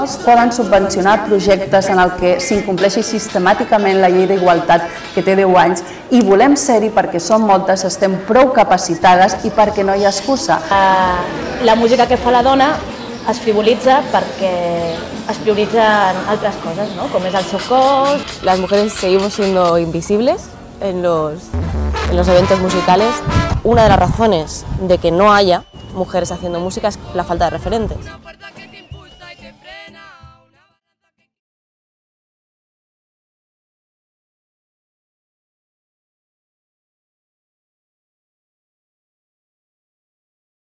Locals poden subvencionar projectes en el que s'incompleixi sistemàticament la llei d'igualtat que té 10 anys i volem ser-hi perquè som moltes, estem prou capacitades i perquè no hi ha excusa. Ah, la música que fa la dona es frivolitza perquè es prioritzen altres coses, no? com és el seu cos. Las mujeres seguimos siendo invisibles en los, en los eventos musicales. Una de las razones de que no haya mujeres haciendo música es la falta de referentes.